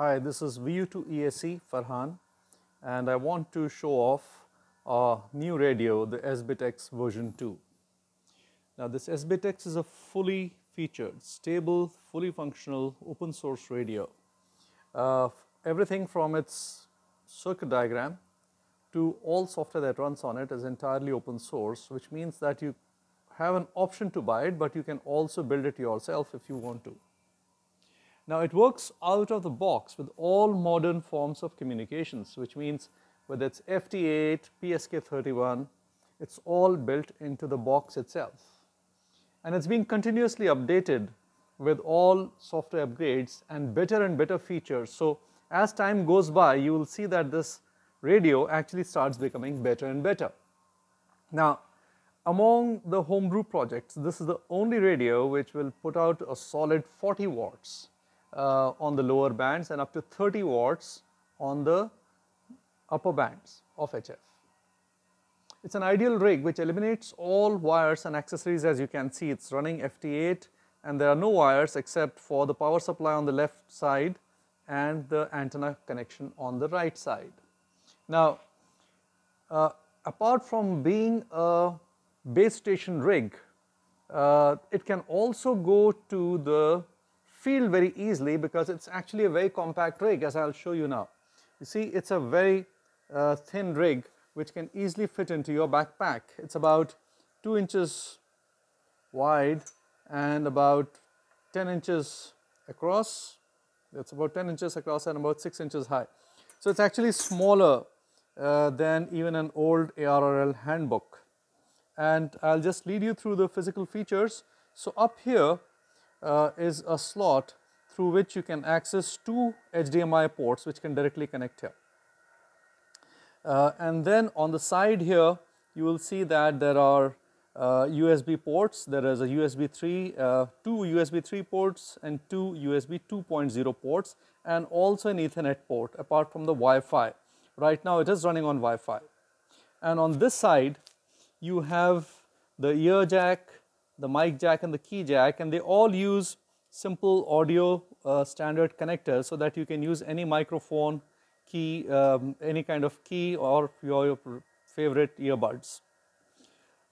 Hi, this is VU2ESE Farhan and I want to show off a new radio, the SBitX version 2. Now this SBitX is a fully featured, stable, fully functional open source radio. Uh, everything from its circuit diagram to all software that runs on it is entirely open source which means that you have an option to buy it but you can also build it yourself if you want to. Now it works out of the box with all modern forms of communications which means whether it's FT8, PSK31, it's all built into the box itself. And it's being continuously updated with all software upgrades and better and better features. So as time goes by, you will see that this radio actually starts becoming better and better. Now, among the homebrew projects, this is the only radio which will put out a solid 40 watts uh, on the lower bands and up to 30 watts on the upper bands of HF. It's an ideal rig which eliminates all wires and accessories as you can see it's running FT8 and there are no wires except for the power supply on the left side and the antenna connection on the right side. Now uh, apart from being a base station rig, uh, it can also go to the field very easily because it's actually a very compact rig as I'll show you now. You see it's a very uh, thin rig which can easily fit into your backpack. It's about 2 inches wide and about 10 inches across. It's about 10 inches across and about 6 inches high. So it's actually smaller uh, than even an old ARRL handbook. And I'll just lead you through the physical features. So up here uh, is a slot through which you can access two HDMI ports which can directly connect here. Uh, and then on the side here you will see that there are uh, USB ports, there is a USB 3, uh, two USB 3 ports and two USB 2.0 ports and also an Ethernet port apart from the Wi-Fi. Right now it is running on Wi-Fi. And on this side you have the ear jack, the mic jack and the key jack and they all use simple audio uh, standard connectors so that you can use any microphone, key, um, any kind of key or your, your favorite earbuds.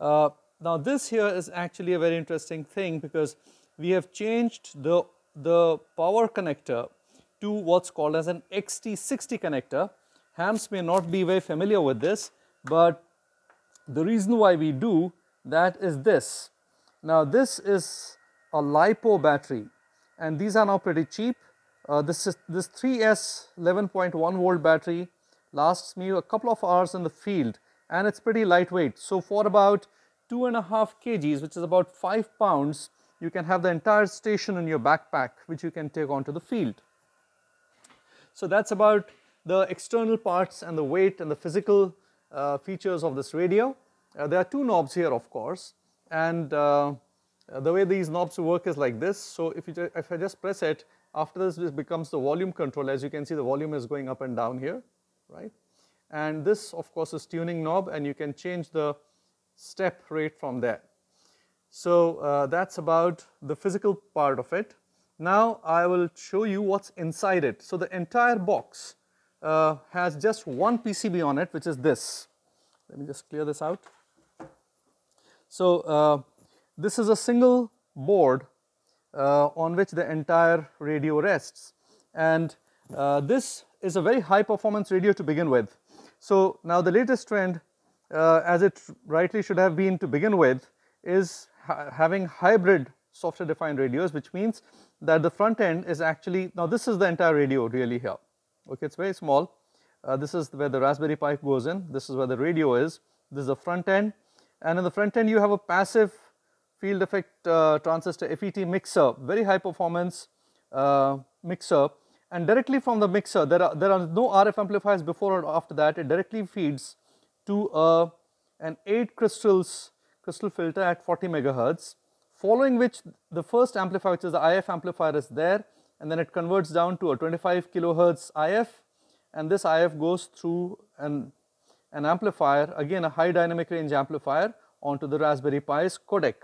Uh, now this here is actually a very interesting thing because we have changed the, the power connector to what's called as an XT60 connector. Hams may not be very familiar with this, but the reason why we do that is this. Now this is a LiPo battery and these are now pretty cheap. Uh, this is this 3S 11.1 volt battery lasts me a couple of hours in the field and it's pretty lightweight. So for about two and a half kgs which is about 5 pounds you can have the entire station in your backpack which you can take onto the field. So that's about the external parts and the weight and the physical uh, features of this radio. Uh, there are two knobs here of course and uh, the way these knobs work is like this. So if, you if I just press it, after this, this becomes the volume control. As you can see, the volume is going up and down here, right? And this, of course, is tuning knob, and you can change the step rate from there. So uh, that's about the physical part of it. Now I will show you what's inside it. So the entire box uh, has just one PCB on it, which is this. Let me just clear this out. So uh, this is a single board uh, on which the entire radio rests. And uh, this is a very high performance radio to begin with. So now the latest trend uh, as it rightly should have been to begin with is ha having hybrid software defined radios which means that the front end is actually now this is the entire radio really here. Okay it's very small. Uh, this is where the Raspberry Pi goes in. This is where the radio is. This is the front end and in the front end you have a passive field effect uh, transistor FET mixer, very high performance uh, mixer. And directly from the mixer there are, there are no RF amplifiers before or after that. It directly feeds to a, an 8 crystals crystal filter at 40 megahertz following which the first amplifier which is the IF amplifier is there. And then it converts down to a 25 kilohertz IF and this IF goes through an, an amplifier again a high dynamic range amplifier onto the Raspberry Pi's codec.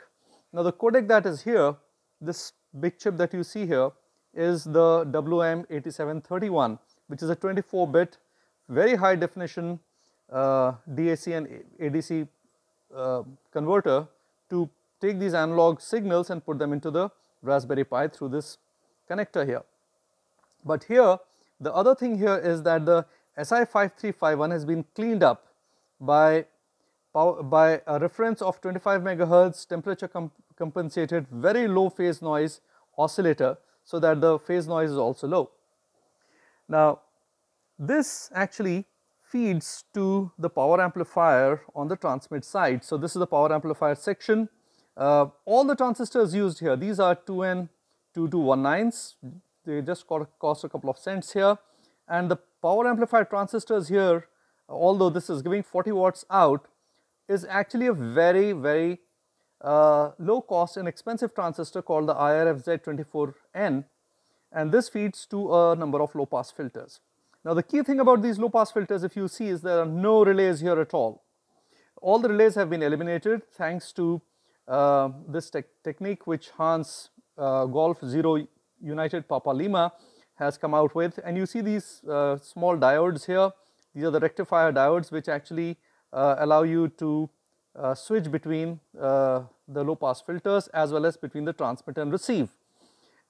Now the codec that is here, this big chip that you see here is the WM8731 which is a 24 bit very high definition uh, DAC and ADC uh, converter to take these analog signals and put them into the Raspberry Pi through this connector here. But here the other thing here is that the SI5351 has been cleaned up by by a reference of 25 megahertz temperature comp compensated very low phase noise oscillator so that the phase noise is also low. Now this actually feeds to the power amplifier on the transmit side. So this is the power amplifier section. Uh, all the transistors used here, these are 2N2219s, they just cost a couple of cents here and the power amplifier transistors here although this is giving 40 watts out is actually a very very uh, low cost and expensive transistor called the IRFZ24N and this feeds to a number of low pass filters. Now the key thing about these low pass filters if you see is there are no relays here at all. All the relays have been eliminated thanks to uh, this te technique which Hans uh, Golf 0 United Papa Lima has come out with and you see these uh, small diodes here these are the rectifier diodes which actually uh, allow you to uh, switch between uh, the low pass filters as well as between the transmit and receive.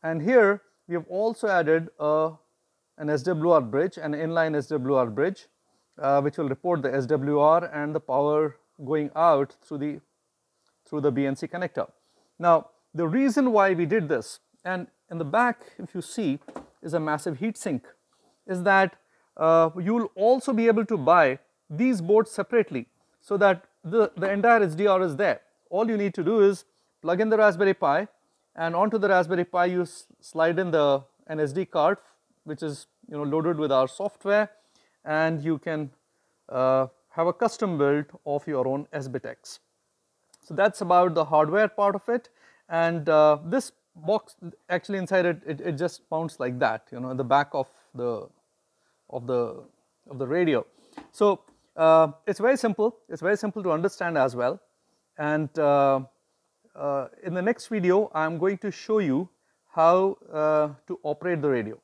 And here we have also added an SWR bridge, an inline SWR bridge uh, which will report the SWR and the power going out through the through the BNC connector. Now the reason why we did this and in the back if you see is a massive heat sink is that uh, you will also be able to buy these boards separately so that the, the entire SDR is there. All you need to do is plug in the Raspberry Pi and onto the Raspberry Pi you slide in the an SD card which is you know loaded with our software and you can uh, have a custom build of your own SBITX. So that's about the hardware part of it and uh, this box actually inside it, it, it just mounts like that you know in the back of the of the of the radio. So uh, it's very simple. It's very simple to understand as well. And uh, uh, in the next video, I'm going to show you how uh, to operate the radio.